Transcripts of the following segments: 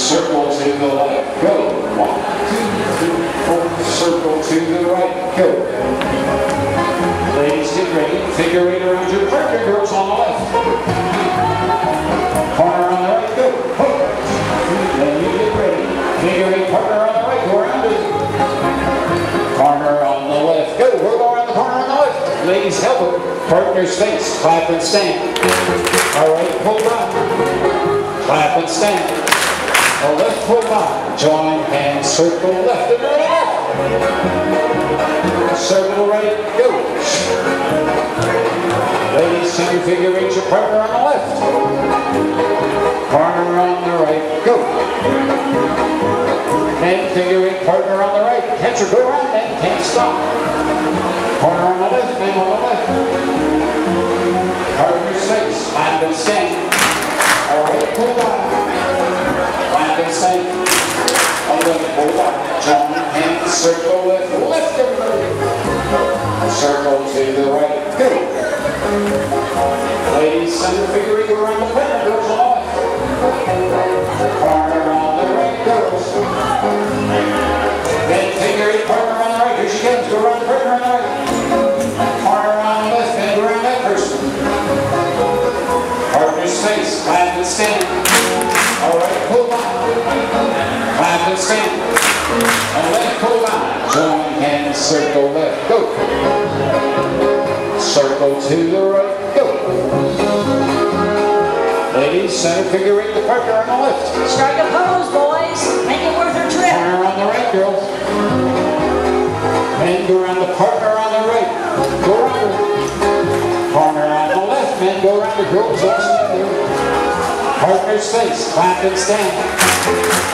Circle to the left, go. One, two, three, four. Circle to the right, go. Ladies, get ready. Figure eight around your partner, girls on the left. Corner on the right, go. Then you get ready. Figure eight partner on the right, go around it. Corner on the left, go. We're going around the corner on the left. Ladies, help it. Partner's face, clap and stand. All right, pull back. Clap and stand. A left pull back. Join hands, circle left and right. Circle right, go. Ladies, finger figure eight your partner on the left. Partner on the right, go. And figure eight partner on the right. Catch her, go around and can't stop. Corner on the left, man on the left. Partner six, land and stand. All right, pull back. Stand. On the pull back. Join hands, circle left, left and. Circle to the right, go. Ladies, center figure eight around the corner, goes off. Circle left, go. Circle to the right, go. Ladies, center figure eight, the partner on the left. Strike a pose, boys. Make it worth her trip. Partner on the right, girls. Men go around the partner on the right. Go around her. Partner on the left, men go around the girls. Partner's face, clap and stand.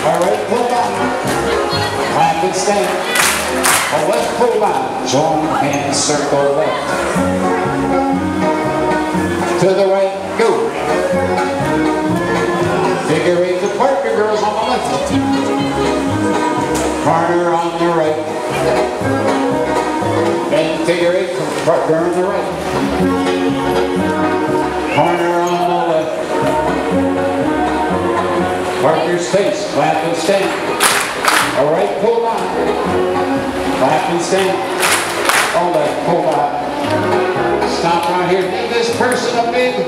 All right, left pull back. Join hands, circle left. To the right, go. Figure eight the partner girls on the left. Partner on the right. And figure eight from partner on the right. Partner on the left. Partner's face, clap and stand. All right, pull back. Clap and stand. All that, pull back. Stop right here. Give this person a big